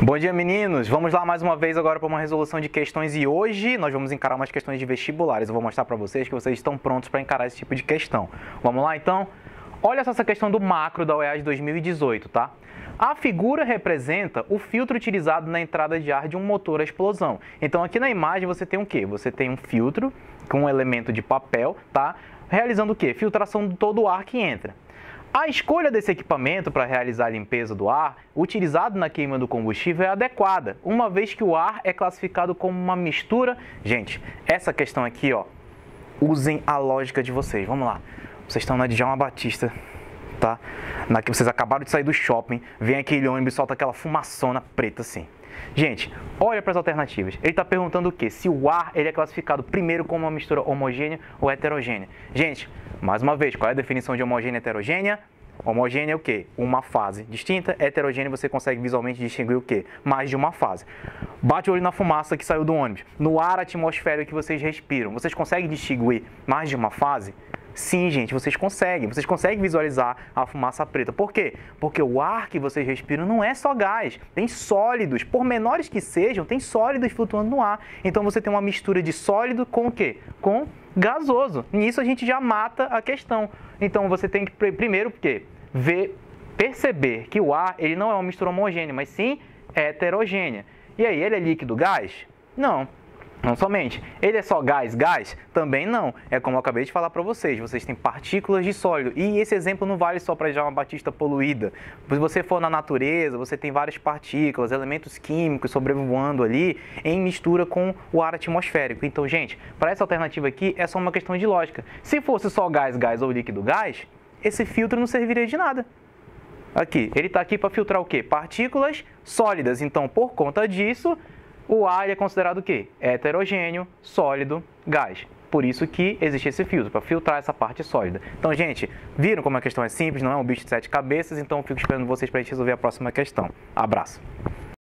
Bom dia, meninos! Vamos lá mais uma vez agora para uma resolução de questões e hoje nós vamos encarar umas questões de vestibulares. Eu vou mostrar para vocês que vocês estão prontos para encarar esse tipo de questão. Vamos lá, então? Olha só essa questão do macro da OEA de 2018, tá? A figura representa o filtro utilizado na entrada de ar de um motor à explosão. Então, aqui na imagem você tem o quê? Você tem um filtro com um elemento de papel, tá? Realizando o quê? Filtração de todo o ar que entra. A escolha desse equipamento para realizar a limpeza do ar, utilizado na queima do combustível, é adequada, uma vez que o ar é classificado como uma mistura. Gente, essa questão aqui, ó, usem a lógica de vocês. Vamos lá. Vocês estão na Djalma Batista, tá? Na que vocês acabaram de sair do shopping, vem aquele ônibus e solta aquela fumaçona preta assim. Gente, olha para as alternativas. Ele está perguntando o quê? Se o ar ele é classificado primeiro como uma mistura homogênea ou heterogênea. Gente, mais uma vez, qual é a definição de homogênea e heterogênea? Homogênea é o quê? Uma fase distinta. Heterogênea você consegue visualmente distinguir o quê? Mais de uma fase. Bate o olho na fumaça que saiu do ônibus. No ar atmosférico que vocês respiram, vocês conseguem distinguir mais de uma fase? Sim, gente, vocês conseguem. Vocês conseguem visualizar a fumaça preta. Por quê? Porque o ar que vocês respiram não é só gás. Tem sólidos, por menores que sejam, tem sólidos flutuando no ar. Então você tem uma mistura de sólido com o quê? Com gasoso. Nisso a gente já mata a questão. Então você tem que primeiro quê? ver, perceber que o ar ele não é uma mistura homogênea, mas sim heterogênea. E aí, ele é líquido gás? Não. Não somente. Ele é só gás, gás? Também não. É como eu acabei de falar para vocês. Vocês têm partículas de sólido. E esse exemplo não vale só para já uma batista poluída. Se você for na natureza, você tem várias partículas, elementos químicos sobrevoando ali em mistura com o ar atmosférico. Então, gente, para essa alternativa aqui é só uma questão de lógica. Se fosse só gás, gás ou líquido gás, esse filtro não serviria de nada. Aqui, ele está aqui para filtrar o quê? Partículas sólidas. Então, por conta disso, o ar é considerado o quê? Heterogêneo, sólido, gás. Por isso que existe esse filtro, para filtrar essa parte sólida. Então, gente, viram como a questão é simples, não é um bicho de sete cabeças, então eu fico esperando vocês para a gente resolver a próxima questão. Abraço!